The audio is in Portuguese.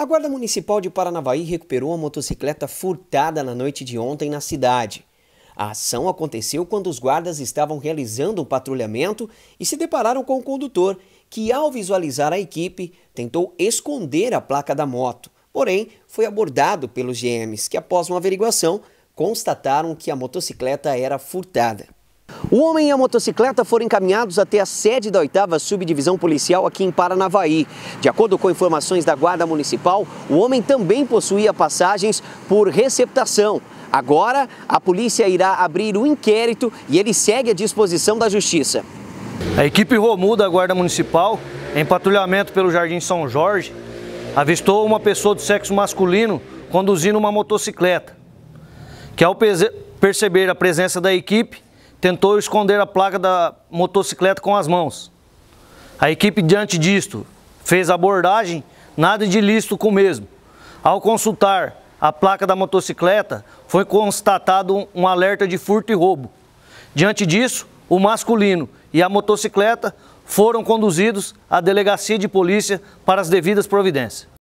A Guarda Municipal de Paranavaí recuperou a motocicleta furtada na noite de ontem na cidade. A ação aconteceu quando os guardas estavam realizando um patrulhamento e se depararam com o condutor, que, ao visualizar a equipe, tentou esconder a placa da moto. Porém, foi abordado pelos GMs, que, após uma averiguação, constataram que a motocicleta era furtada. O homem e a motocicleta foram encaminhados até a sede da 8 Subdivisão Policial aqui em Paranavaí. De acordo com informações da Guarda Municipal, o homem também possuía passagens por receptação. Agora, a polícia irá abrir o um inquérito e ele segue à disposição da Justiça. A equipe Romu da Guarda Municipal, em patrulhamento pelo Jardim São Jorge, avistou uma pessoa do sexo masculino conduzindo uma motocicleta, que ao perceber a presença da equipe, tentou esconder a placa da motocicleta com as mãos. A equipe, diante disto, fez abordagem, nada de ilícito com o mesmo. Ao consultar a placa da motocicleta, foi constatado um alerta de furto e roubo. Diante disso, o masculino e a motocicleta foram conduzidos à delegacia de polícia para as devidas providências.